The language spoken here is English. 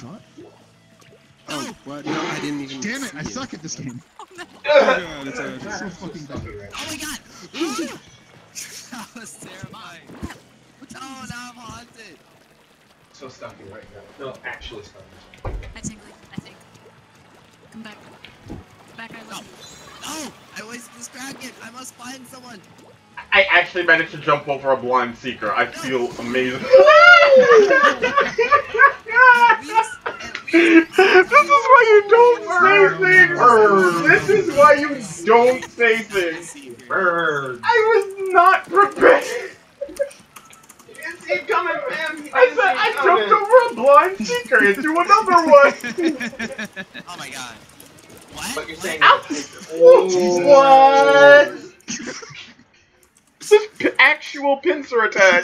shot? Oh, what? No, I didn't even. Damn it! I see suck at this game. Oh god, it's a. It's so fucking bad. Oh my god! that was terrifying. Oh, now I'm haunted. So stuffy right now. No, actually stuffy. I think, I think. Come back. Come back, I No. love you. No! I wasted this dragon! I must find someone! I actually managed to jump over a blind seeker. I feel amazing. At least, at least. this is why you don't say things. This is why you don't say things. Bird. I was not prepared. Is he coming, man? I is said I jumped over a blind seeker into another one. Oh my god. What? But you're saying. Ow. Oh, what? This is actual pincer attack.